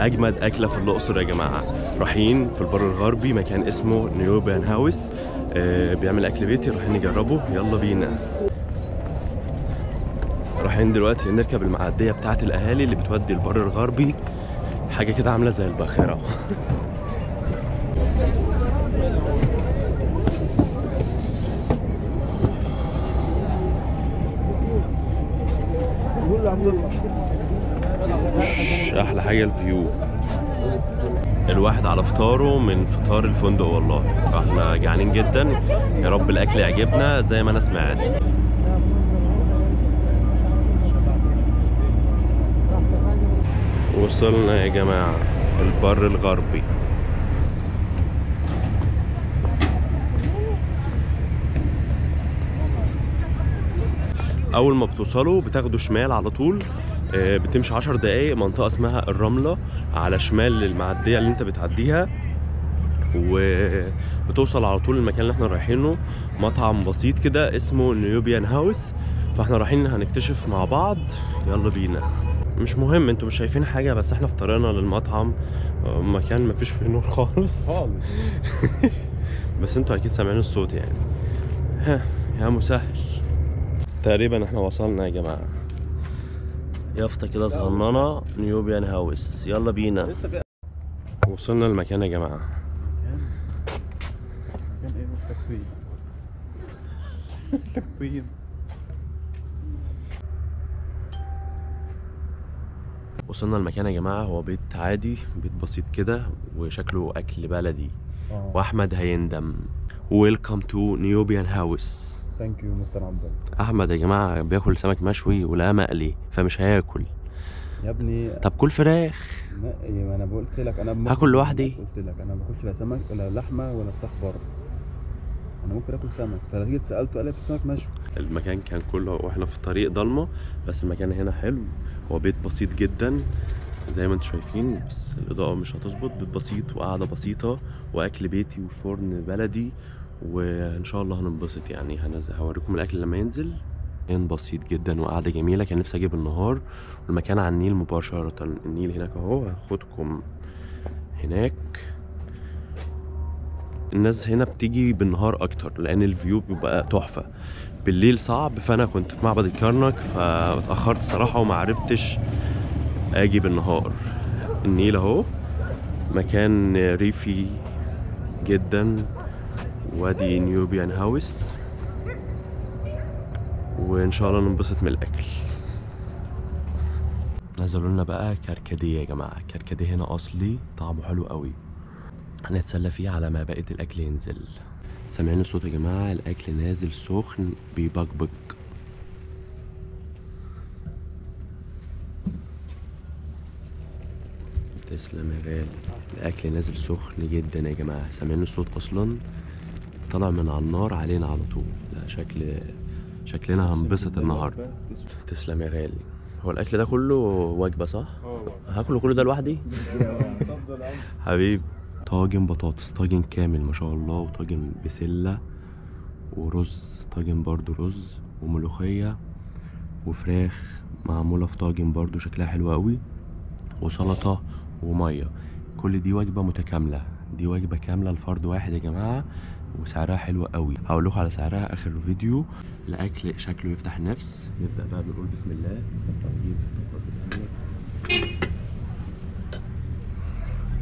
أجمد أكلة في الأقصر يا جماعة. رايحين في البر الغربي مكان اسمه نيوبيان هاوس. آه بيعمل أكل بيتي رايحين نجربه. يلا بينا. رايحين دلوقتي نركب المعدية بتاعه الأهالي اللي بتودي البر الغربي. حاجة كده عاملة زي الباخرة. حاجة الفيو. الواحد على فطاره من فطار الفندق والله. إحنا جعانين جدا. يا رب الأكل يعجبنا زي ما أنا سمعت. وصلنا يا جماعة البر الغربي. أول ما بتوصلوا بتاخدوا شمال على طول. بتمشي عشر دقايق منطقة اسمها الرملة على شمال المعدية اللي انت بتعديها وبتوصل على طول المكان اللي إحنا رايحينه مطعم بسيط كده اسمه نيوبيان هاوس فاحنا رايحين هنكتشف مع بعض. يلا بينا. مش مهم أنتوا مش شايفين حاجة بس إحنا في طريقنا للمطعم. آه، مكان مفيش فيه نور خالص. خالص. بس أنتوا أكيد سامعين الصوت يعني. ها يا مسهل. تقريبا إحنا وصلنا يا جماعة. يافطة كده صغننة نيوبيان هاوس. يلا بينا. وصلنا المكان يا جماعة. مكان إيه التكوين التكوين وصلنا المكان يا جماعة. هو بيت عادي بيت بسيط كده وشكله أكل بلدي. وأحمد هيندم. Welcome to Nubian House thank you Mister عبد الله أحمد يا جماعة بياكل سمك مشوي ولا مقلي فمش هياكل. يا ابني طب كل فراخ. لا إيه، ما أنا قلت لك أنا هاكل لوحدي؟ قلت لك أنا ما باكلش لا سمك ولا لحمة ولا فراخ بره. أنا ممكن آكل سمك. فجيت سألته قال لي في السمك مشوي. المكان كان كله وإحنا في طريق ضلمة بس المكان هنا حلو. هو بيت بسيط جدا زي ما أنتم شايفين بس الإضاءة مش هتظبط بيت بسيط وقعدة بسيطة وأكل بيتي وفرن بلدي وإن شاء الله هننبسط يعني. هنزل هوريكم الأكل لما ينزل. كان بسيط جدا وقعدة جميلة. كان نفسي أجيب النهار. والمكان على النيل مباشرة. النيل هناك أهو. هاخدكم هناك. الناس هنا بتيجي بالنهار أكتر لأن الفيو بيبقى تحفة. بالليل صعب فأنا كنت في معبد الكرنك فاتأخرت الصراحه وما عرفتش آجي بالنهار. النيل أهو. مكان ريفي جدا. وادي نيوبيان هاوس. وإن شاء الله ننبسط من الأكل. نزلوا لنا بقى كركديه يا جماعة. كركديه هنا أصلي طعمه حلو قوي. هنتسلى فيه على ما بقية الأكل ينزل. سامعين الصوت يا جماعة؟ الأكل نازل سخن بيبقبق تسلم يا غالي. الأكل نازل سخن جدا يا جماعة. سامعين الصوت أصلا؟ طلع من على النار علينا على طول. لا شكل شكلنا هنبسط النهارده. تسلم يا غالي. هو الأكل ده كله وجبة صح؟ هاكله كله ده لوحدي؟ حبيب. طاجن بطاطس. طاجن كامل ما شاء الله وطاجن بسلة ورز. طاجن برضو رز وملوخية وفراخ معمولة في طاجن برضو شكلها حلو قوي وسلطة ومية. كل دي وجبة متكاملة. دي وجبة كاملة لفرد واحد يا جماعة. وسعرها حلو قوي. هقول لكم على سعرها آخر الفيديو الأكل شكله يفتح النفس. نبدأ بقى بنقول بسم الله. نجيب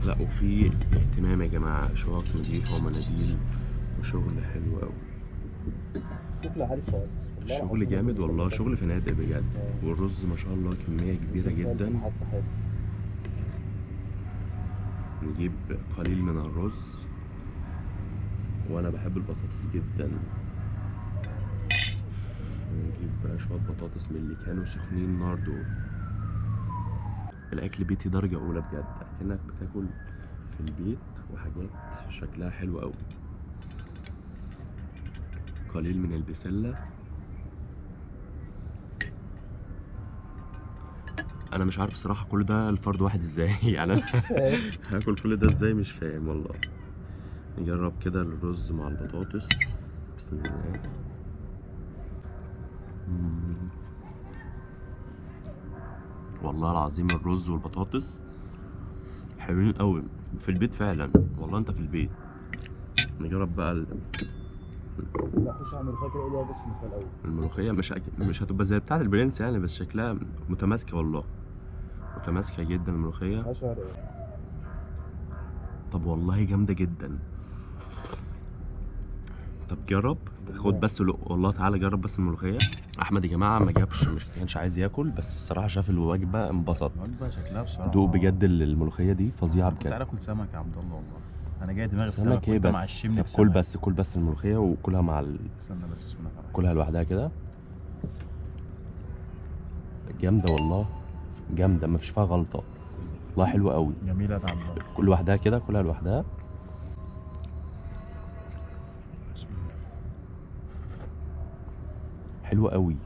لا وفي اهتمام يا جماعة. شواك نضيفه ومناديل وشغل حلو قوي. شكله والله شغل جامد والله. شغل فنادق بجد. والرز ما شاء الله كمية كبيرة جدا. نجيب قليل من الرز. وأنا بحب البطاطس جدا. نجيب بقى شوية بطاطس من اللي كانوا سخنين نار دول الأكل بيتي درجة أولى بجد. أكنك بتاكل في البيت وحاجات شكلها حلو قوي قليل من البسلة. أنا مش عارف الصراحه كل ده الفرد واحد إزاي. يعني أنا هاكل كل ده إزاي؟ مش فاهم والله. نجرب كده الرز مع البطاطس. بسم الله. والله العظيم الرز والبطاطس حلوين قوي. في البيت فعلا. والله انت في البيت. نجرب بقى ال- لا خش كده قول الملوخية الأول. الملوخية مش أك- مش هتبقى زي بتاعة البرنس يعني بس شكلها متماسكة والله. متماسكة جدا الملوخية. طب والله جامدة جدا. طب جرب خد بس لق والله تعالى جرب بس الملوخية. أحمد يا جماعة ما جابش مش كانش عايز ياكل بس الصراحة شاف الوجبة انبسط. وجبه شكلها بصراحة دوق بجد الملوخية دي فظيعة بجد. تعالى اكل سمك يا عبد الله والله. أنا جاي دماغي في سمك إيه بس؟ معشمني طب في كل. بس كل بس الملوخية وكلها مع ال... استنى بس بسم الله كلها لوحدها كده. جامدة والله. جامدة ما فيش فيها غلطة. والله حلوة قوي. جميلة يا عبد الله. كل لوحدها كده كلها لوحدها بسم الله حلوة قوي.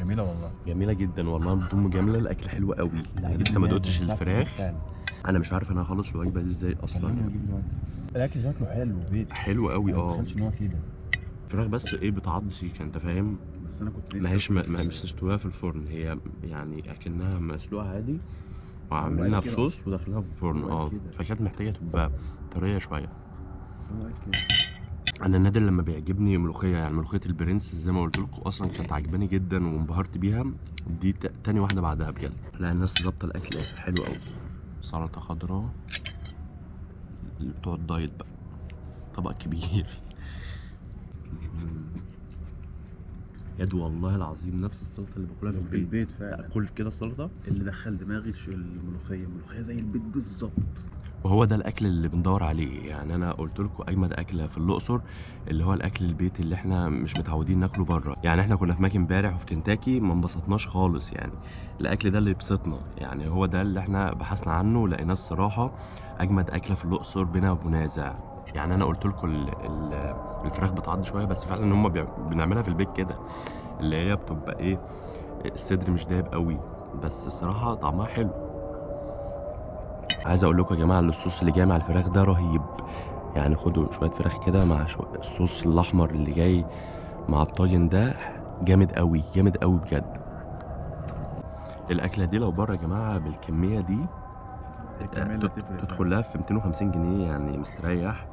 جميلة والله. جميلة جدا والله بدون مجاملة الأكل حلو قوي. يعني لسه ما دقتش الفراخ. أنا مش عارف أنا هخلص الوجبة دي إزاي أصلا. الأكل شكله حلو بيت حلو قوي ما آه. تخيلش إن هو كده. الفراخ بس إيه بتعض سيكه أنت فاهم؟ بس أنا كنت ما هيش ما ما- مش مستويه في الفرن هي يعني أكنها مسلوقة عادي. وعاملينها بصوص. وداخلينها في الفرن آه. فكانت محتاجة تبقى طرية شوية. هو كده. أنا نادر لما بيعجبني ملوخية يعني ملوخية البرنس زي ما قلت لكم أصلا كانت عجباني جدا وانبهرت بيها. دي تاني واحدة بعدها بجد. لا الناس ظابطة الأكل حلو قوي سلطة خضراء. اللي بتوع الدايت بقى. طبق كبير. يد والله العظيم نفس السلطة اللي باكلها في في البيت. البيت فعلا. كده السلطه اللي دخل دماغي شو الملوخية؟ الملوخيه زي البيت بالظبط. وهو ده الأكل اللي بندور عليه. يعني أنا قلت لكم أجمد أكلة في الأقصر اللي هو الأكل البيتي اللي إحنا مش متعودين ناكله بره. يعني إحنا كنا في ماك امبارح وفي كنتاكي ما انبسطناش خالص يعني. الأكل ده اللي يبسطنا. يعني هو ده اللي إحنا بحثنا عنه لقيناه الصراحة أجمد أكلة في الأقصر بلا منازع. يعني أنا قلت لكم ال- ال- الفراخ بتعض شوية بس فعلا هم بنعملها في البيت كده. اللي هي بتبقى إيه الصدر مش دايب قوي. بس الصراحة طعمها حلو. عايز أقول لكم يا جماعة الصوص اللي جاي مع الفراخ ده رهيب. يعني خدوا شوية فراخ كده مع الصوص الأحمر اللي جاي مع الطاجن ده جامد قوي جامد قوي بجد. الأكلة دي لو بره يا جماعة بالكمية دي تدخل لها في 250 جنيه يعني مستريح.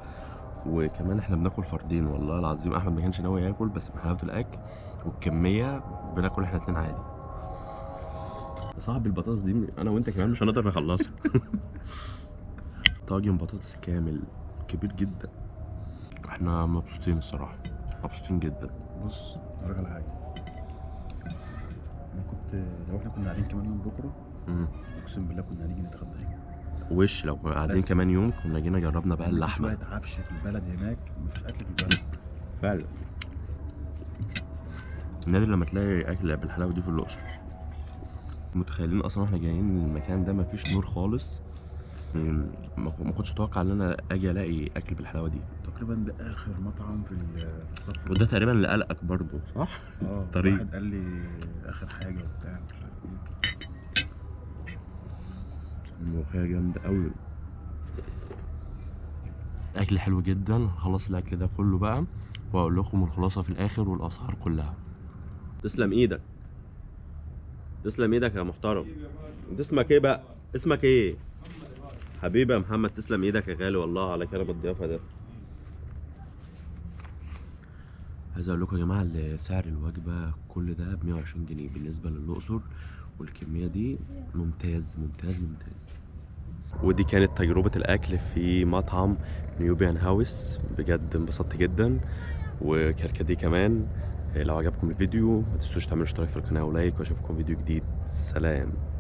وكمان إحنا بناكل فردين والله العظيم. أحمد ما كانش ناوي ياكل بس من حلاوه الأكل والكمية بناكل إحنا اتنين عادي. صاحب البطاطس دي أنا وأنت كمان مش هنقدر نخلصها. طاجن بطاطس كامل كبير جدا. إحنا مبسوطين الصراحة مبسوطين جدا. بص أقول لك على حاجة. أنا كنت لو إحنا كنا قاعدين كمان يوم بكرة. أقسم بالله كنا هنيجي نتغدى هنا وش لو كنا قاعدين. كمان يوم كنا جينا جربنا بقى اللحمة. شوية عفش في البلد هناك مفيش أكل في البلد. فعلا. نادر لما تلاقي أكل بالحلاوة دي في الأقصر. متخيلين أصلا وإحنا جايين المكان ده مفيش نور خالص. مم، ما ما كنتش أتوقع إن أنا أجي ألاقي أكل بالحلاوة دي. تقريبا ده آخر مطعم في ال- في الصف وده تقريبا اللي قلقك برضو صح؟ آه طريق. واحد قال لي آخر حاجة وبتاع مش عارف إيه. الملوخية جامدة قوي أكل حلو جدا. هخلص الأكل ده كله بقى وأقول لكم الخلاصة في الآخر والأسعار كلها. تسلم إيدك. تسلم إيدك يا محترم. انت اسمك إيه بقى؟ اسمك إيه؟ حبيبي يا محمد تسلم إيدك يا غالي والله على كرم الضيافة ده. عايز أقول لكم يا جماعة اللي سعر الوجبة كل ده ب 120 جنيه بالنسبة للأقصر والكمية دي ممتاز ممتاز ممتاز. ودي كانت تجربة الأكل في مطعم نيوبيان هاوس. بجد انبسطت جدا. وكركديه كمان. لو عجبكم الفيديو ما تنسوش تعملوا اشتراك في القناة ولايك وأشوفكم فيديو جديد. سلام.